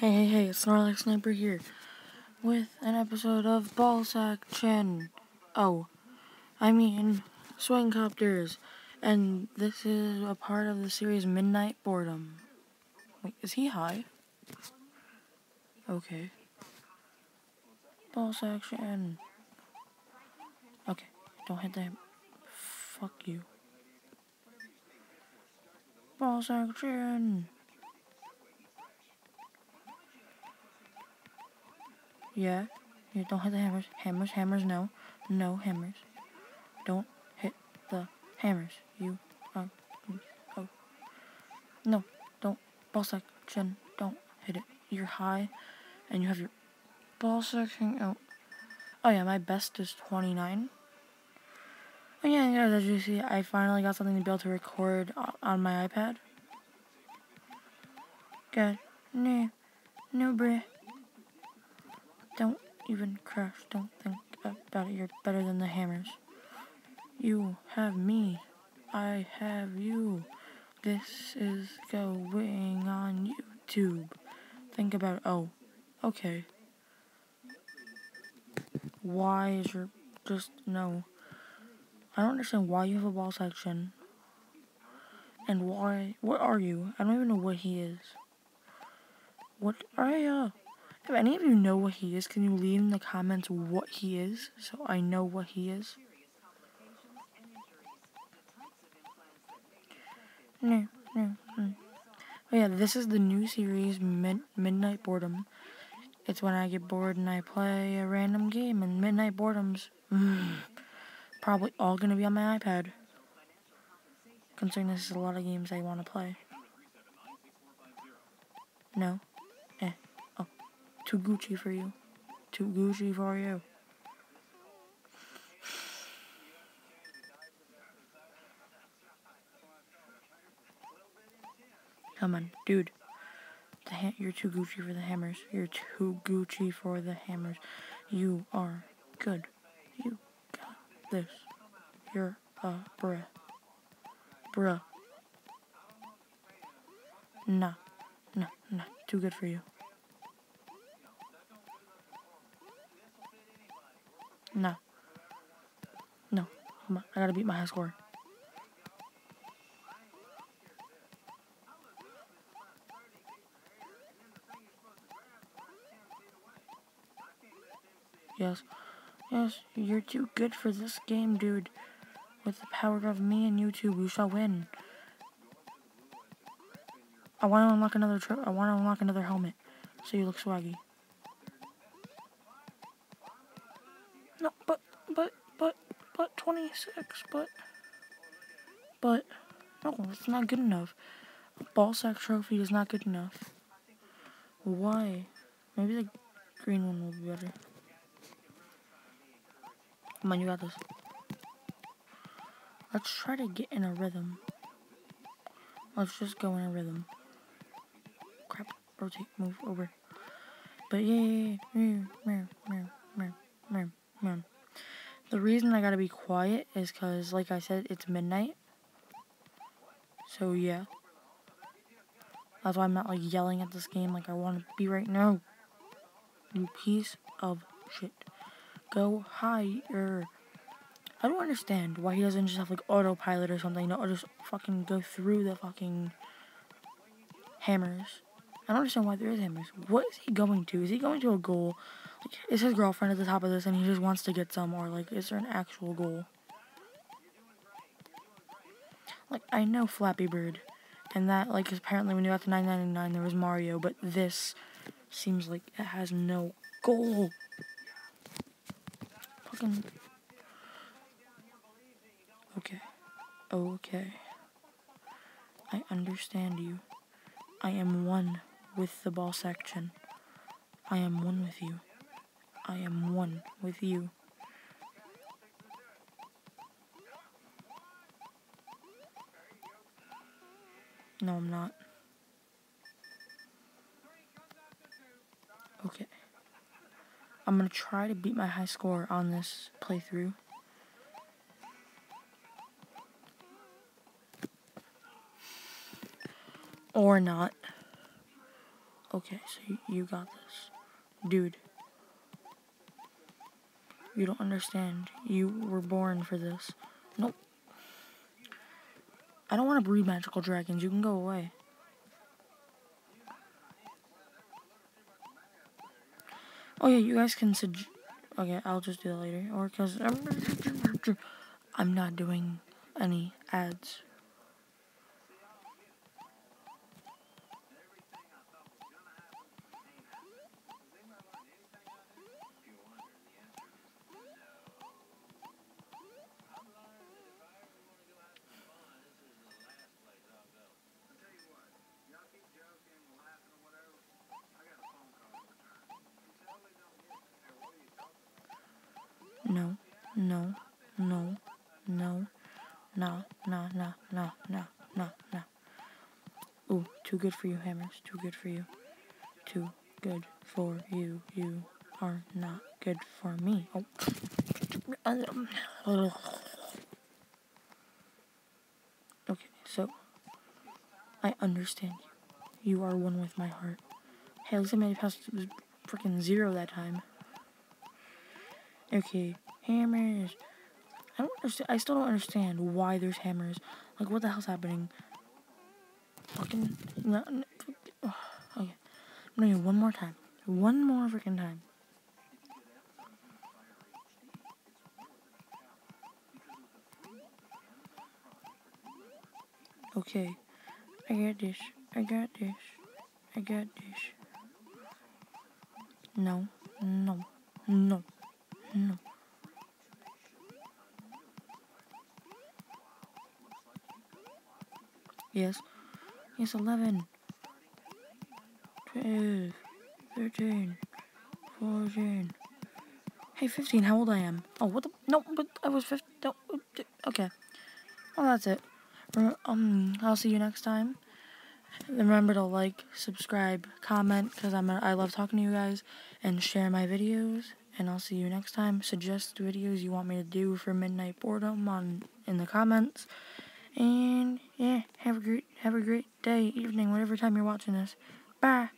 Hey, hey, hey, it's Snorlax Sniper here with an episode of Ballsack Chin. Oh, I mean, Swing Copters. And this is a part of the series Midnight Boredom. Wait, is he high? Okay. Ballsack Chin. Okay, don't hit that. Fuck you. Ballsack Chin. Yeah. You don't hit the hammers. Hammers, hammers, no. No hammers. Don't hit the hammers. You are. Oh. No, don't. Ball section. Don't hit it. You're high and you have your ball section out. Oh, yeah, my best is 29. Oh, yeah, guys, as you see, I finally got something to be able to record on my iPad. Good. No. No, bruh. Don't even crash. Don't think about it. You're better than the hammers. You have me. I have you. This is going on YouTube. Think about it. Oh, okay. Why is your just no? I don't understand why you have a ball section. And why? What are you? I don't even know what he is. What are you? If any of you know what he is, can you leave in the comments what he is so I know what he is? No, no, no. Oh yeah, this is the new series, Mid Midnight Boredom. It's when I get bored and I play a random game, and Midnight Boredom's mm, probably all going to be on my iPad. Considering this is a lot of games I want to play. No? Too Gucci for you. Too Gucci for you. Come on, dude. The you're too Gucci for the hammers. You're too Gucci for the hammers. You are good. You got this. You're a bruh. Bruh. Nah. Nah, nah. Too good for you. No. No. I gotta beat my high score. Yes. Yes, you're too good for this game, dude. With the power of me and YouTube, we shall win. I want to unlock another I want to unlock another helmet, so you look swaggy. No, but, but, but, but 26, but, but, no, it's not good enough. A ball sack trophy is not good enough. Why? Maybe the green one will be better. Come on, you got this. Let's try to get in a rhythm. Let's just go in a rhythm. Crap, rotate, move over. But yeah, yeah, yeah, yeah, yeah, yeah. The reason I gotta be quiet is because, like I said, it's midnight. So, yeah. That's why I'm not, like, yelling at this game like I want to be right now. You piece of shit. Go higher. I don't understand why he doesn't just have, like, autopilot or something. No, just fucking go through the fucking hammers. I don't understand why there is hammers. What is he going to? Is he going to a goal? Like, is his girlfriend at the top of this and he just wants to get some? Or, like, is there an actual goal? Like, I know Flappy Bird. And that, like, apparently when you got to 999 there was Mario. But this seems like it has no goal. Fucking... Okay. Okay. I understand you. I am one with the ball section. I am one with you. I am one with you. No, I'm not. Okay. I'm gonna try to beat my high score on this playthrough. Or not. Okay, so you got this. Dude. You don't understand. You were born for this. Nope. I don't want to breed magical dragons. You can go away. Oh yeah, you guys can suggest. Okay, I'll just do that later. Or because I'm not doing any ads. No, no, no, no, no, no, no, no, no, no, no. Ooh, too good for you, hammers. Too good for you. Too good for you. You are not good for me. Oh. Okay, so I understand you. You are one with my heart. Hey, at least I made it past freaking zero that time. Okay, hammers. I don't understand. I still don't understand why there's hammers. Like, what the hell's happening? Fucking. No, no, okay. I'm gonna do one more time. One more freaking time. Okay. I got this. I got this. I got this. No. No. No. No. Yes. Yes, 11. 12. 13. 14. Hey, 15, how old I am? Oh, what the? No, but I was 15. No, okay. Well, that's it. Um, I'll see you next time. Remember to like, subscribe, comment, because I'm a, I love talking to you guys, and share my videos and I'll see you next time. Suggest videos you want me to do for Midnight Boredom on in the comments. And yeah, have a great have a great day, evening, whatever time you're watching this. Bye.